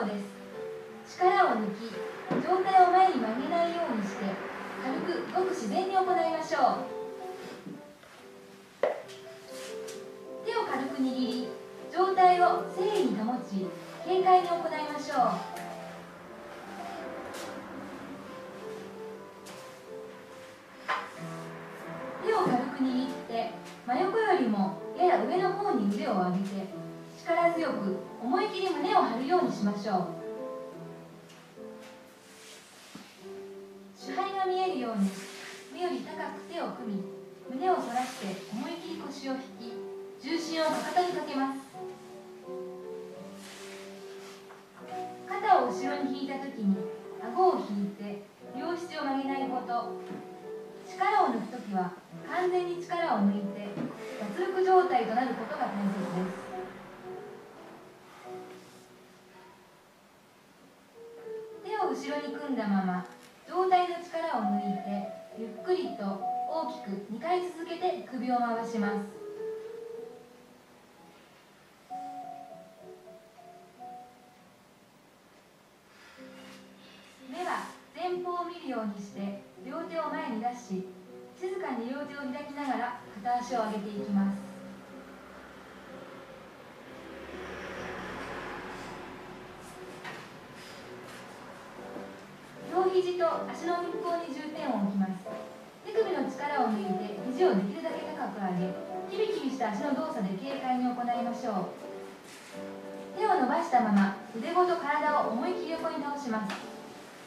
動です。力を抜き上体を前に曲げないようにして軽くごく自然に行いましょう。手を軽く握り上体を正に保ち軽快に行いましょう。手を軽く握って真横よりもやや上の方に腕を上げて力強く思い切り胸を張るようにしましょう。主肺が見えるように目より高く手を組み胸を反らして思い切り腰を引き重心をかかとにかけます。肩を後ろに引いた時に顎を引いて両膝を曲げないこと。力を抜く時は完全に力を抜いて脱力状態となることが大切。んだまま上体の力を抜いてゆっくりと大きく2回続けて首を回します。目は前方を見るようにして両手を前に出し静かに両手を開きながら片足を上げていきます両肘と足の向こうに重点を置きます。手首の力を抜いて肘をできるだけ高く上げキビキビした足の動作で軽快に行いましょう。手を伸ばしたまま腕ごと体を思い切り横に倒します。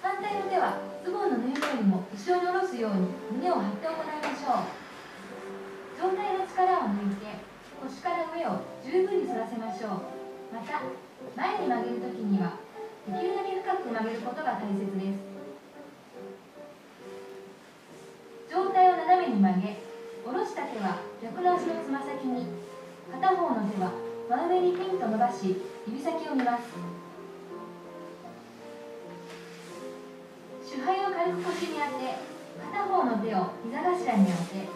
反対の手はズボンの縫い目よりも後ろに下ろすように胸を張って行いましょう。上体の力を抜いて腰から上を十分に反らせましょう。また前に曲げるときにはできるだけ深く曲げることが大切です。のつま先に片方の手は真上にピンと伸ばし指先を見ます。主肺を軽く腰に当て片方の手を膝頭に当て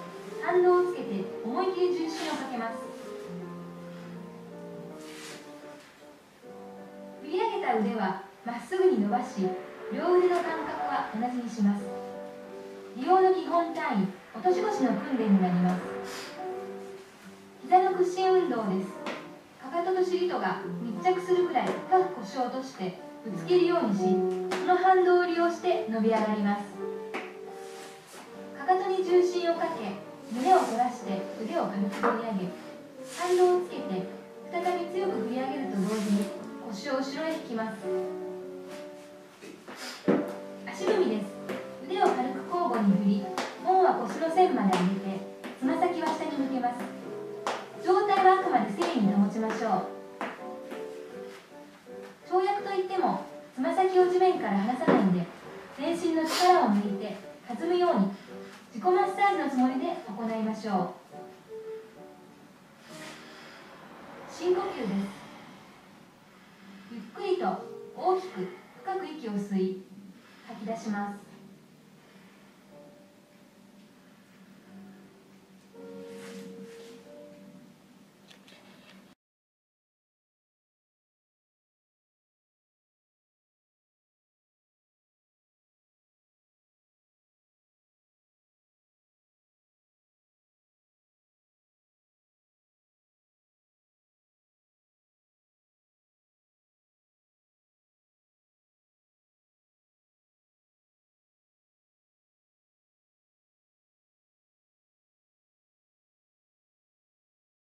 反動をつけて思い切り重心をかけます。振り上げた腕はまっすぐに伸ばし両腕の感覚は同じにします。利用の基本単位落とし腰の訓練になります。膝の屈伸運動です。かかとと尻とが密着するくらい深く腰を落としてぶつけるようにしその反動を利用して伸び上がります。かかとに重心をかけ胸を反らして腕を軽く振り上げ反動をつけて再び強く振り上げると同時に腰を後ろへ引きます。足踏みです。腕を軽く交互に振り門は腰の線まで上げてつま先は下に向けます。まで整理に保ちましょう。跳躍といってもつま先を地面から離さないんで全身の力を抜いて弾むように自己マッサージのつもりで行いましょう。深呼吸です。ゆっくりと大きく深く息を吸い吐き出します。